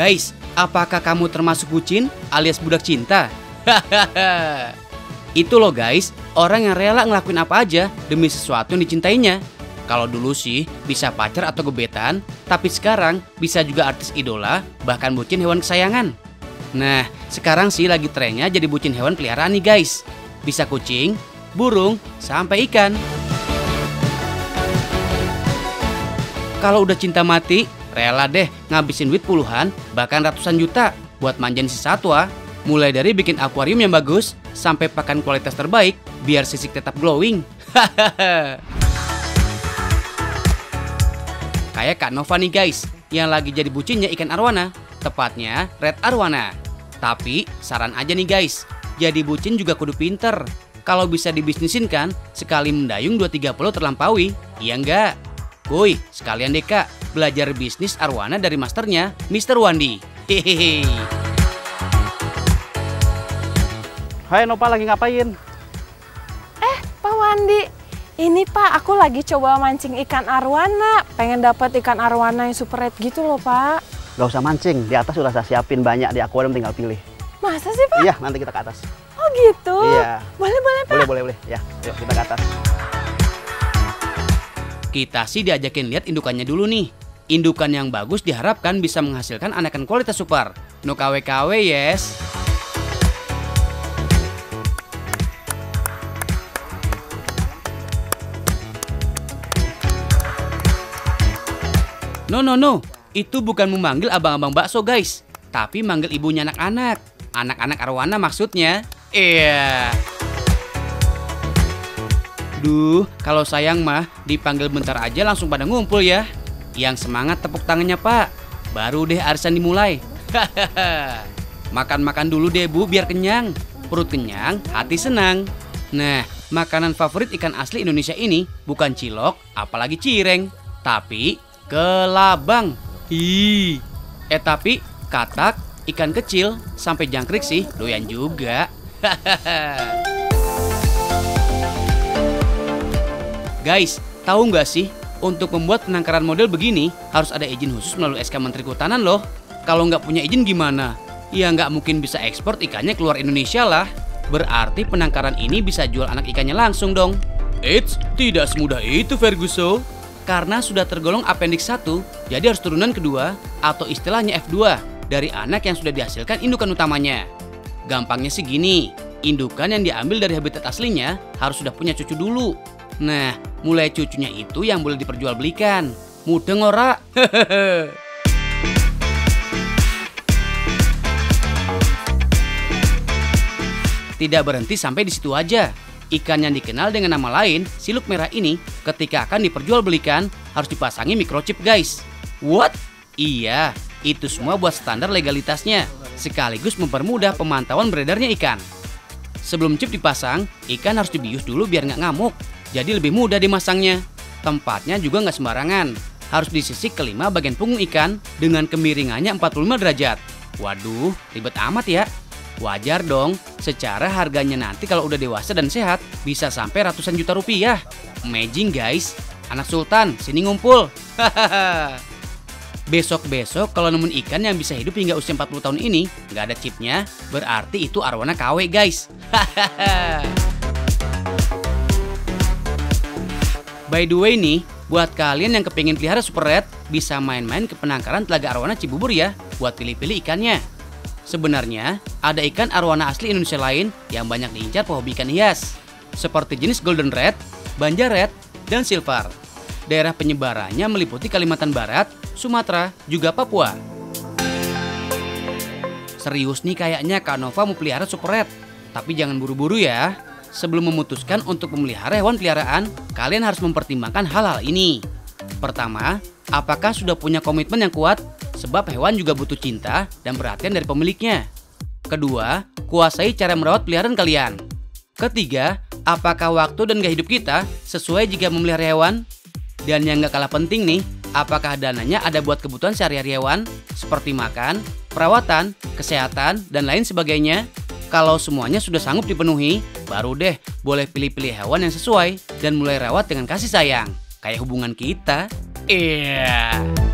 Guys, apakah kamu termasuk bucin alias budak cinta? Itu loh guys, orang yang rela ngelakuin apa aja demi sesuatu yang dicintainya. Kalau dulu sih bisa pacar atau gebetan, tapi sekarang bisa juga artis idola, bahkan bucin hewan kesayangan. Nah, sekarang sih lagi trennya jadi bucin hewan peliharaan nih guys. Bisa kucing, burung, sampai ikan. Kalau udah cinta mati, rela deh ngabisin duit puluhan, bahkan ratusan juta buat manjain si satwa. Mulai dari bikin akuarium yang bagus, sampai pakan kualitas terbaik, biar sisik tetap glowing. Kayak Kak Nova nih guys, yang lagi jadi bucinnya ikan arwana, tepatnya red arwana. Tapi saran aja nih guys, jadi bucin juga kudu pinter. Kalau bisa dibisnisin kan, sekali mendayung 230 terlampaui, iya enggak? Kuy, sekalian deh kak, belajar bisnis arwana dari masternya, Mr. Wandi. Hehehe. Hai Nova lagi ngapain? Eh, Pak Wandi, ini Pak, aku lagi coba mancing ikan arwana. Pengen dapat ikan arwana yang super red gitu loh, Pak. Gak usah mancing, di atas sudah saya siapin banyak di akuarium tinggal pilih. Masa sih, Pak? Iya, nanti kita ke atas. Oh gitu? Iya. Boleh, boleh, Pak. Boleh, boleh, boleh. Ya, yuk kita ke atas. Kita sih diajakin lihat indukannya dulu nih. Indukan yang bagus diharapkan bisa menghasilkan anakan kualitas super. No KW-KW yes. No no no, itu bukan memanggil abang-abang bakso guys, tapi manggil ibunya anak-anak. Anak-anak arwana maksudnya. Iya. Duh, kalau sayang mah dipanggil bentar aja langsung pada ngumpul ya. Yang semangat tepuk tangannya pak. Baru deh arisan dimulai. Makan-makan dulu deh bu biar kenyang. Perut kenyang, hati senang. Nah, makanan favorit ikan asli Indonesia ini bukan cilok, apalagi cireng. Tapi kelabang. Hi. Eh tapi katak, ikan kecil, sampai jangkrik sih doyan juga. Guys, tahu nggak sih untuk membuat penangkaran model begini harus ada izin khusus melalui SK Menteri Kehutanan loh. Kalau nggak punya izin gimana? Ya nggak mungkin bisa ekspor ikannya keluar Indonesia lah. Berarti penangkaran ini bisa jual anak ikannya langsung dong. Eits, tidak semudah itu Ferguson. Karena sudah tergolong appendix 1, jadi harus turunan kedua atau istilahnya F2 dari anak yang sudah dihasilkan indukan utamanya. Gampangnya sih gini, indukan yang diambil dari habitat aslinya harus sudah punya cucu dulu. Nah, mulai cucunya itu yang boleh diperjualbelikan. Mudeng ora? Tidak berhenti sampai di situ aja. Ikan yang dikenal dengan nama lain, siluk merah ini, ketika akan diperjualbelikan harus dipasangi microchip guys. What? Iya, itu semua buat standar legalitasnya, sekaligus mempermudah pemantauan beredarnya ikan. Sebelum chip dipasang, ikan harus dibius dulu biar nggak ngamuk, jadi lebih mudah dimasangnya. Tempatnya juga nggak sembarangan, harus di sisi kelima bagian punggung ikan dengan kemiringannya 45 derajat. Waduh, ribet amat ya. Wajar dong, secara harganya nanti kalau udah dewasa dan sehat bisa sampai ratusan juta rupiah. Amazing guys, anak sultan sini ngumpul. Besok-besok kalau nemuin ikan yang bisa hidup hingga usia 40 tahun ini nggak ada chipnya, berarti itu arwana KW guys. By the way nih, buat kalian yang kepingin pelihara super red, bisa main-main ke penangkaran Telaga Arwana Cibubur ya, buat pilih-pilih ikannya. Sebenarnya, ada ikan arwana asli Indonesia lain yang banyak diincar pehobi ikan hias. Seperti jenis golden red, banja red, dan silver. Daerah penyebarannya meliputi Kalimantan Barat, Sumatera, juga Papua. Serius nih kayaknya Kak Nova mau pelihara super red. Tapi jangan buru-buru ya. Sebelum memutuskan untuk memelihara hewan peliharaan, kalian harus mempertimbangkan hal-hal ini. Pertama, apakah sudah punya komitmen yang kuat? Sebab hewan juga butuh cinta dan perhatian dari pemiliknya. Kedua, kuasai cara merawat peliharaan kalian. Ketiga, apakah waktu dan gaya hidup kita sesuai jika memelihara hewan? Dan yang gak kalah penting nih, apakah dananya ada buat kebutuhan sehari-hari hewan? Seperti makan, perawatan, kesehatan, dan lain sebagainya? Kalau semuanya sudah sanggup dipenuhi, baru deh boleh pilih-pilih hewan yang sesuai dan mulai rawat dengan kasih sayang. Kayak hubungan kita. Iya. Yeah.